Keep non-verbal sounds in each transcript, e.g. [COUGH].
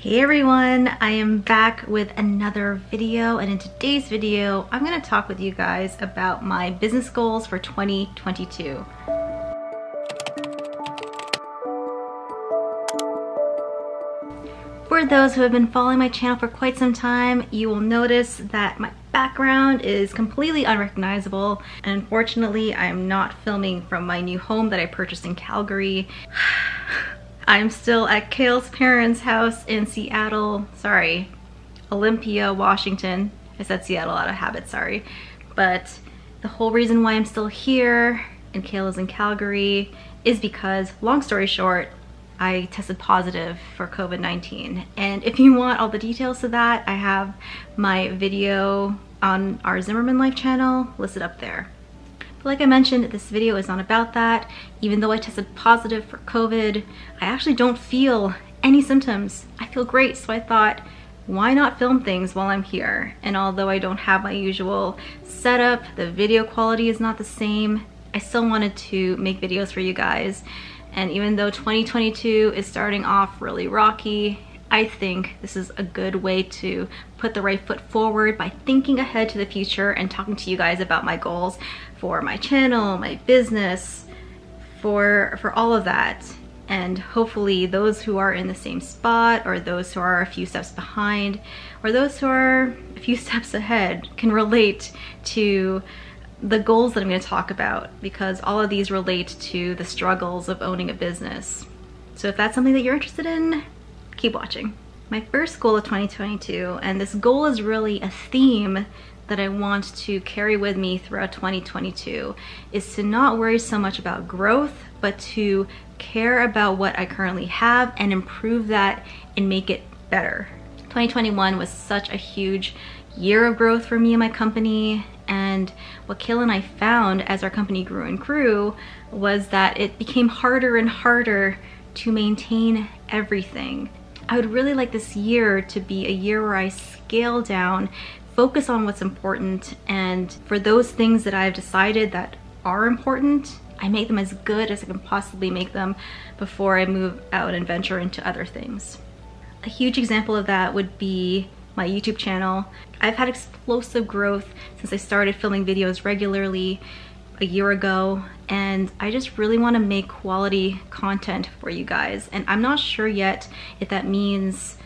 Hey everyone, I am back with another video and in today's video I'm to talk with you guys about my business goals for 2022. For those who have been following my channel for quite some time, you will notice that my background is completely unrecognizable and unfortunately I am not filming from my new home that I purchased in Calgary. [SIGHS] [LAUGHS] I'm still at Kale's parents' house in Seattle, sorry, Olympia, Washington. I said Seattle out of habit, sorry. But the whole reason why I'm still here and Kale is in Calgary is because, long story short, I tested positive for COVID-19. And if you want all the details to that, I have my video on our Zimmerman Life channel listed up there. But like I mentioned, this video is not about that. Even though I tested positive for COVID, I actually don't feel any symptoms. I feel great, so I thought, why not film things while I'm here? And although I don't have my usual setup, the video quality is not the same, I still wanted to make videos for you guys. And even though 2022 is starting off really rocky, I think this is a good way to put the right foot forward by thinking ahead to the future and talking to you guys about my goals for my channel, my business, for, for all of that. And hopefully those who are in the same spot or those who are a few steps behind or those who are a few [LAUGHS] steps ahead can relate to the goals that I'm going to talk about because all of these relate to the struggles of owning a business. So if that's something that you're interested in, keep watching. My first goal of 2022, and this goal is really a theme that I want to carry with me throughout 2022, is to not worry so much about growth, but to care about what I currently have and improve that and make it better. 2021 was such a huge year of growth for me and my company and what Kale and I found as our company grew and grew was that it became harder and harder to maintain everything. I would really like this year to be a year where I scale down, focus on what's important, and for those things that I've decided that are important, I make them as good as I can possibly make them before I move out and venture into other things. A huge example of that would be my YouTube channel. I've had explosive growth since I started filming videos regularly a year ago and I just really want to make quality content for you guys. And I'm not sure yet if that means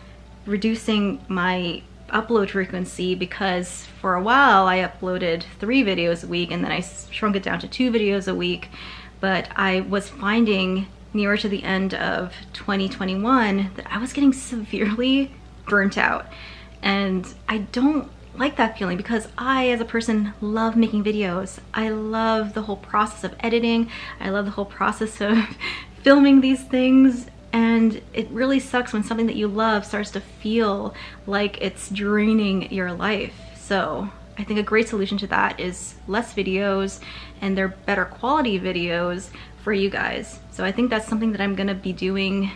reducing my upload frequency because for a while I uploaded three videos a week and then I shrunk it down to two videos a week. But I was finding nearer to the end of 2021 that I was getting [LAUGHS] severely burnt out. And I don't like that feeling because I, as a person, love making videos. I love the whole process of editing. I love the whole process of [LAUGHS] filming these things. And it really sucks when something that you love starts to feel like it's draining your life. So I think a great solution to that is less videos and they're better quality videos for you guys. So I think that's something that I'm gonna be doing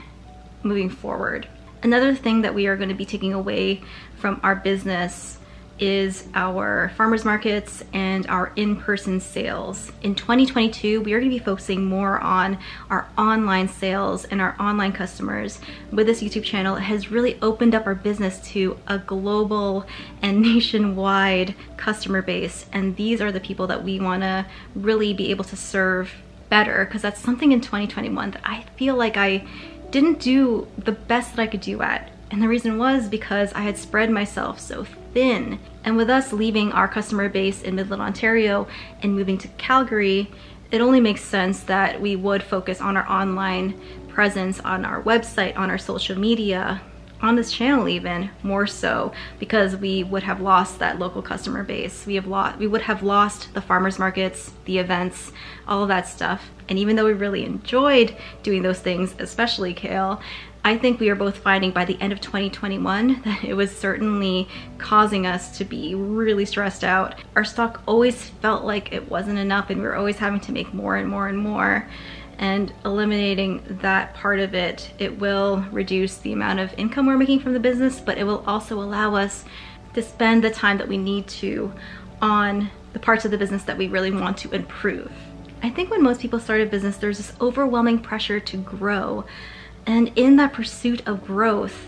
moving forward. Another thing that we are gonna be taking away from our business is our farmers markets and our in-person sales. In 2022, we are gonna be focusing more on our online sales and our online customers. With this YouTube channel, it has really opened up our business to a global and [LAUGHS] nationwide customer base. And these are the people that we wanna really be able to serve better because that's something in 2021 that I feel like I didn't do the best that I could do at. And the reason was because I had spread myself so thin. And with us leaving our customer base in Midland, Ontario and moving to Calgary, it only makes sense that we would focus on our online presence, on our website, on our social media, on this channel even more so because we would have lost that local customer base. We have lost we would have lost the farmers markets, the events, all of that stuff. And even though we really enjoyed doing those things, especially Kale, I think we are both finding by the end of 2021 [LAUGHS] that it was certainly causing us to be really stressed out. Our stock always felt like it wasn't enough and we were always having to make more and more and more and eliminating that part of it, it will reduce the amount of income we're making from the business, but it will also allow us to spend the time that we need to on the parts of the business that we really want to improve. I think when most people start a business, there's this overwhelming pressure to grow and in that pursuit of growth,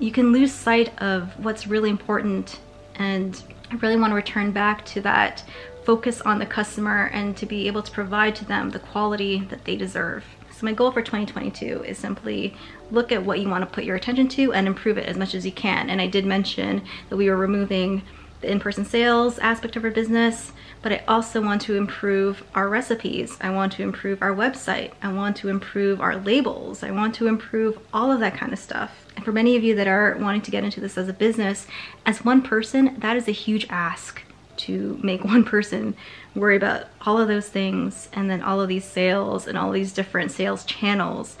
you can lose sight of what's really important and I really want to return back to that focus on the customer and to be able to provide to them the quality that they deserve. So my goal for 2022 is simply look at what you want to put your attention to and improve it as much as you can. And I did mention that we were removing the in-person sales aspect of our business, but I also want to improve our recipes. I want to improve our website. I want to improve our labels. I want to improve all of that kind of stuff. And for many of you that are wanting to get into this as a business, as one person, that is a huge ask to make [LAUGHS] one person worry about all of those things and then all of these sales and all these different sales channels.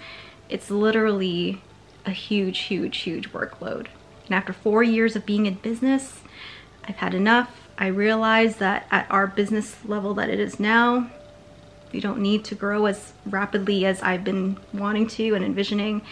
It's literally a huge, huge, huge workload. And after four years of being in business, I've had enough. I realize that at our business level that it is now, you don't need to grow as rapidly as I've been wanting to and envisioning.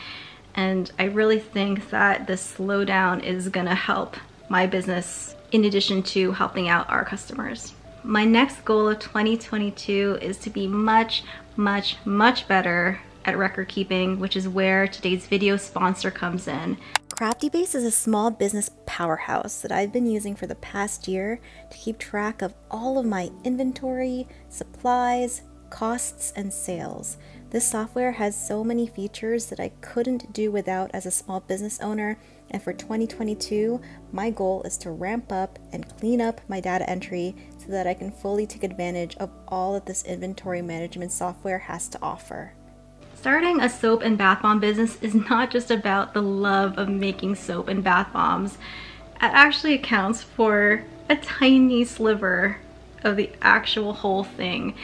And I really think that this slowdown is gonna help my business in addition to helping out our customers. My next goal of 2022 is to be much, much, much better at record keeping, which is where today's video sponsor comes in. CraftyBase is a small business powerhouse that I've been using for the past year to keep track of all of my inventory, supplies, costs, and sales. This software has so many features that I couldn't do without as a small business owner, and for 2022, my goal is to ramp up and clean up my data entry so that I can fully take advantage of all that this inventory management software has to offer. Starting a soap and bath bomb business is not just about the love of making soap and bath bombs. It actually accounts for a tiny sliver of the actual whole thing.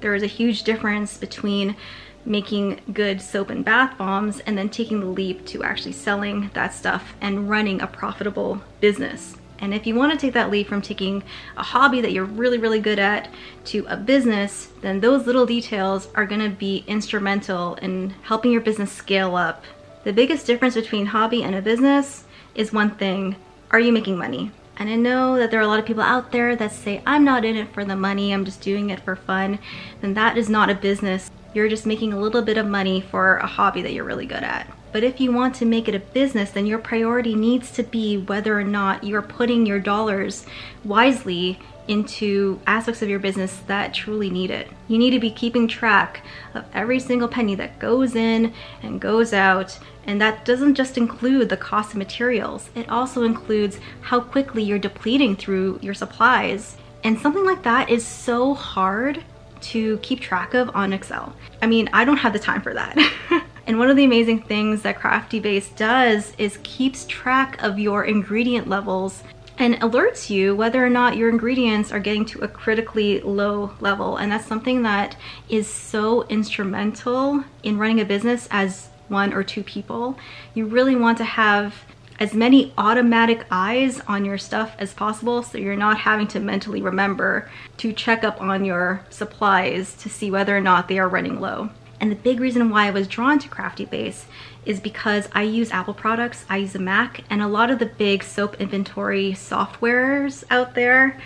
There is a huge difference between making good soap and bath bombs and then taking the leap to actually selling that stuff and running a profitable business. And if you want to take that leap from taking a hobby that you're really, really good at to a business, then those little details are going to be instrumental in helping your business scale up. The biggest difference between hobby and a business is one thing, are you making money? And I know that there are a lot of people out there that say, I'm not in it for the money, I'm just doing it for fun. Then that is not a business. You're just making a little bit of money for a hobby that you're really good at. But if you want to make it a business, then your priority needs to be whether or not you're putting your dollars wisely into aspects of your business that truly need it. You need to be keeping track of every single penny that goes in and goes out. And that doesn't just include the cost of materials, it also includes how quickly you're depleting through your supplies. And something like that is so hard to keep track of on Excel. I mean, I don't have the time for that. [LAUGHS] And one of the amazing things that CraftyBase does is keeps track of your ingredient levels and alerts you whether or not your ingredients are getting to a critically low level. And that's something that is so instrumental in running a business as one or two people. You really want to have as many automatic eyes on your stuff as possible so you're not having to mentally remember to check up on your supplies to see whether or not they are running low. And the big reason why I was drawn to CraftyBase is because I use Apple products, I use a Mac, and a lot of the big soap inventory softwares out there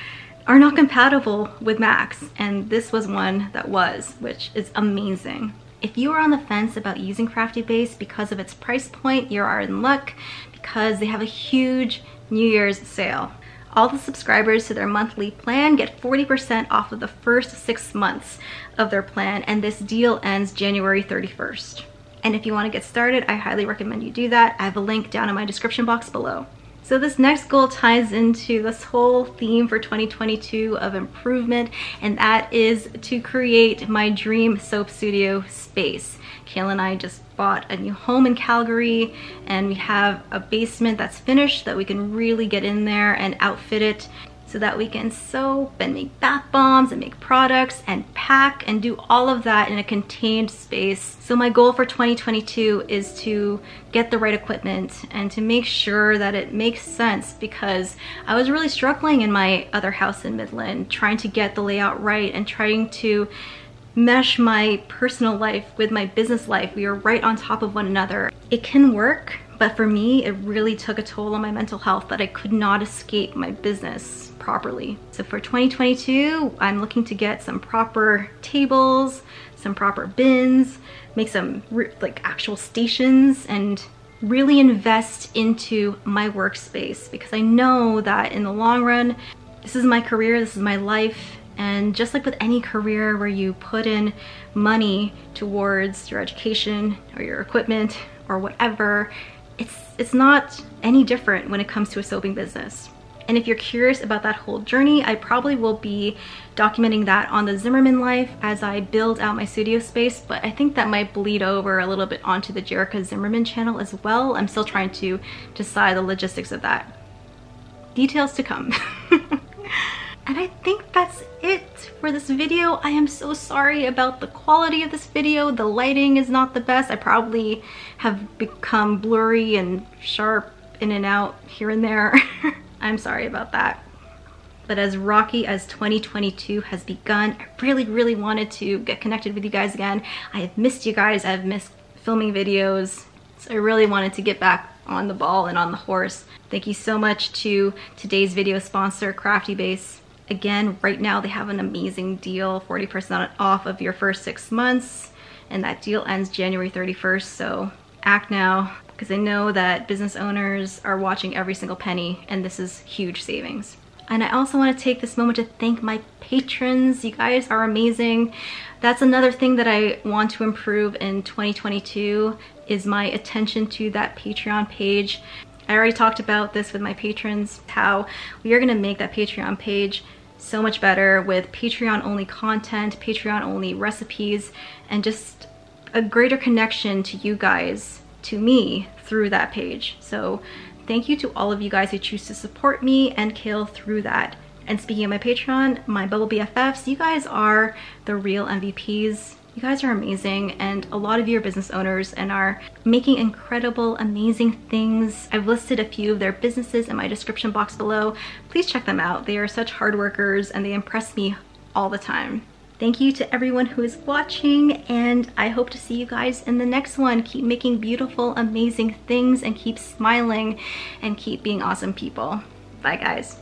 are not compatible with Macs. And this was one that was, which is amazing. If you are on the fence about using CraftyBase because of its price point, you are in luck because they have a huge New Year's sale. All the subscribers to their monthly plan get 40% off of the first six months of their plan and this deal ends January 31st. And if you want to get started, I highly recommend you do that. I have a link down in my description box below. So this next goal ties into this whole theme for 2022 of improvement, and that is to create my dream soap studio space. Kale and I just bought a new home in Calgary and we have a basement that's finished that we can really get in there and outfit it so that we can soap and make bath bombs and make products and pack and do all of that in a contained space. So my goal for 2022 is to get the right equipment and to make sure that it makes sense because I was really struggling in my other house in Midland trying to get the layout right and trying to mesh my personal life with my business life. We are right on top of one another. It can work, but for me, it really took a toll on my mental health that I could not escape my business properly. So for 2022, I'm looking to get some proper tables, some proper bins, make some like actual stations and really invest into my workspace because I know that in the long run, this is my career, this is my life, and just like with any career where you put in money towards your education or your equipment or whatever, it's, it's not any different when it comes to a soaping business. And if you're curious about that whole journey, I probably will be documenting that on the Zimmerman life as I build out my studio space, but I think that might bleed over a little bit onto the Jerika Zimmerman channel as well. I'm still trying to decide the logistics of that. Details to come. [LAUGHS] And I think that's it for this video. I am so sorry about the quality of this video. The lighting is not the best. I probably have become blurry and sharp in and out here and there. [LAUGHS] I'm sorry about that. But as rocky as 2022 has begun, I really, really wanted to get connected with you guys again. I have missed you guys. I've missed filming videos. So I really wanted to get back on the ball and on the horse. Thank you so much to today's video sponsor, Crafty Base. Again, right now they have an amazing deal, 40% off of your first six months, and that deal ends January 31st, so act now because I know that business owners are watching every single penny and this is huge savings. And I also want to take this moment to thank my patrons. You guys are amazing. That's another thing that I want to improve in 2022 is my attention to that Patreon page. I already talked about this with my patrons, how we are going to make that Patreon page so much better with Patreon only content, Patreon only recipes, and just a greater connection to you guys, to me, through that page. So thank you to all of you guys who choose to support me and Kale through that. And speaking of my Patreon, my Bubble BFFs, you guys are the real MVPs. You guys are amazing and a lot of you are business owners and are making incredible, amazing things. I've listed a few of their businesses in my description box below. Please check them out. They are such hard workers and they impress me all the time. Thank you to everyone who is watching and I hope to see you guys in the next one. Keep making beautiful, amazing things and keep smiling and keep being awesome people. Bye guys.